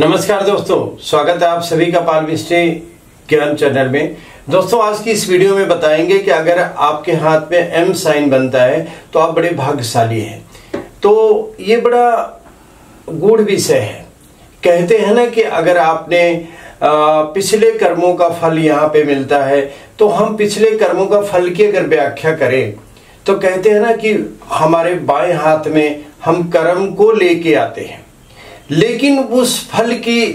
नमस्कार दोस्तों, स्वागत है आप सभी का पाल मिस्ट्री ज्ञान चैनल में। दोस्तों, आज की इस वीडियो में बताएँगे कि अगर आपके हाथ में एम साइन बनता है तो आप बड़े भाग्यशाली हैं। तो ये बड़ा गूढ़ विषय है। कहते हैं ना कि अगर आपने पिछले कर्मों का फल यहाँ पे मिलता है तो हम पिछले कर्मों का फल की अगर व्याख्या करें तो कहते हैं ना कि हमारे बाएँ हाथ में हम कर्म को लेके आते हैं। लेकिन उस फल की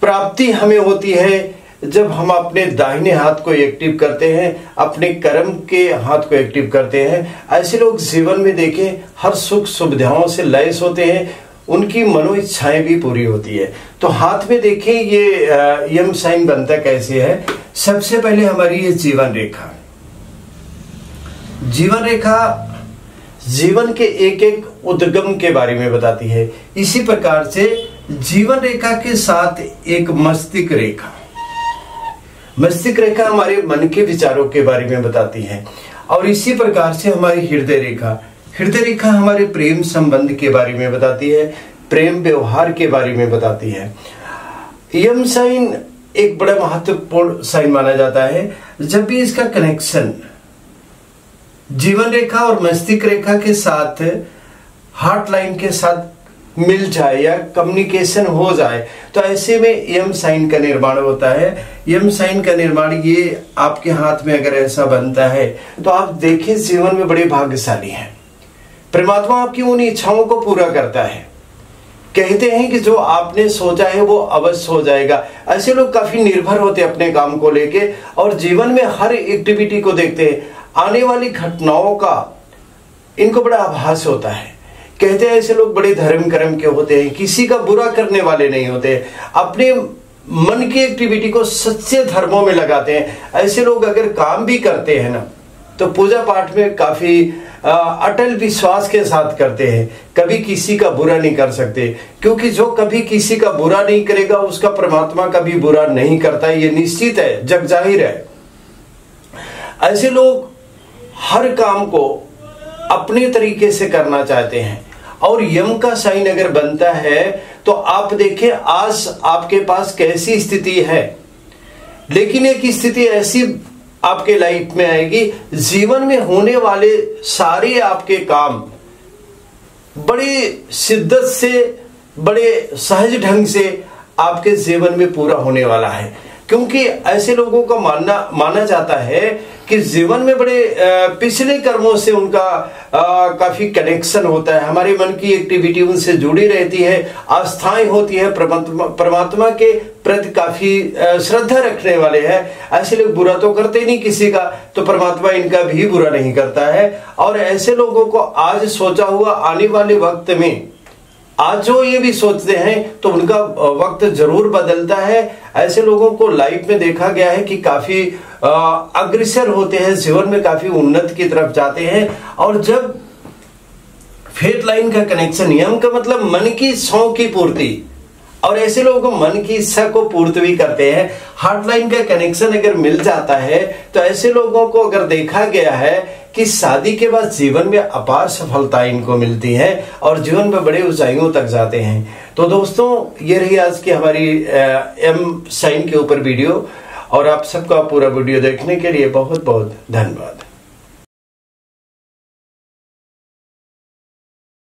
प्राप्ति हमें होती है जब हम अपने दाहिने हाथ को एक्टिव करते हैं, अपने कर्म के हाथ को एक्टिव करते हैं। ऐसे लोग जीवन में देखें, हर सुख सुविधाओं से लयस होते हैं, उनकी मनो इच्छाएँ भी पूरी होती है। तो हाथ में देखें, ये यम साइन बनता कैसे है? सबसे पहले हमारी ये जीवन रेखा। जीवन रेखा जीवन के एक एक उद्गम के बारे में बताती है। इसी प्रकार से जीवन रेखा के साथ एक मस्तिष्क रेखा। मस्तिष्क रेखा हमारे मन के विचारों के बारे में बताती है। और इसी प्रकार से हमारी हृदय रेखा। हृदय रेखा हमारे प्रेम संबंध के बारे में बताती है, प्रेम व्यवहार के बारे में बताती है। यम साइन एक बड़ा महत्वपूर्ण साइन माना जाता है। जब भी इसका कनेक्शन जीवन रेखा और मस्तिष्क रेखा के साथ हार्ट लाइन के साथ मिल जाए या कम्युनिकेशन हो जाए तो ऐसे में यम साइन का निर्माण होता है। यम साइन का निर्माण ये आपके हाथ में अगर ऐसा बनता है तो आप देखिए जीवन में बड़े भाग्यशाली हैं। परमात्मा आपकी उन इच्छाओं को पूरा करता है। कहते हैं कि जो आपने सोचा है वो अवश्य हो जाएगा। ऐसे लोग काफ़ी निर्भर होते अपने काम को लेके और जीवन में हर एक्टिविटी को देखते हैं। आने वाली घटनाओं का इनको बड़ा आभास होता है। कहते हैं, ऐसे लोग बड़े धर्म कर्म के होते हैं, किसी का बुरा करने वाले नहीं होते। अपने मन की एक्टिविटी को सच्चे धर्मों में लगाते हैं। ऐसे लोग अगर काम भी करते हैं ना तो पूजा पाठ में काफ़ी अटल विश्वास के साथ करते हैं। कभी किसी का बुरा नहीं कर सकते, क्योंकि जो कभी किसी का बुरा नहीं करेगा, उसका परमात्मा कभी बुरा नहीं करता। ये निश्चित है जग ज़ाहिर है। ऐसे लोग हर काम को अपने तरीके से करना चाहते हैं। और यम का साइन अगर बनता है तो आप देखें आज आपके पास कैसी स्थिति है। लेकिन एक स्थिति ऐसी आपके लाइफ में आएगी, जीवन में होने वाले सारे आपके काम बड़ी शिद्दत से, बड़े सहज ढंग से आपके जीवन में पूरा होने वाला है। क्योंकि ऐसे लोगों का मानना, माना जाता है कि जीवन में बड़े पिछले कर्मों से उनका काफ़ी कनेक्शन होता है। हमारे मन की एक्टिविटी उनसे जुड़ी रहती है, आस्थाएँ होती है, परमात्मा के प्रति काफ़ी श्रद्धा रखने वाले हैं। ऐसे लोग बुरा तो करते नहीं किसी का तो परमात्मा इनका भी बुरा नहीं करता है। और ऐसे लोगों को आज सोचा हुआ आने वाले वक्त में आज जो ये भी सोचते हैं तो उनका वक्त ज़रूर बदलता है। ऐसे लोगों को लाइफ में देखा गया है कि काफ़ी अग्रसर होते हैं, जीवन में काफ़ी उन्नत की तरफ़ जाते हैं। और जब फेट लाइन का कनेक्शन नियम का मतलब मन की सौ की पूर्ति। और ऐसे लोगों को मन की इच्छा को पूर्त भी करते हैं। हार्ट लाइन का कनेक्शन अगर मिल जाता है तो ऐसे लोगों को अगर देखा गया है कि शादी के बाद जीवन में अपार सफलता इनको मिलती है और जीवन में बड़े ऊंचाइयों तक जाते हैं। तो दोस्तों, ये रही आज की हमारी एम साइन के ऊपर वीडियो और आप सबका पूरा वीडियो देखने के लिए बहुत बहुत धन्यवाद।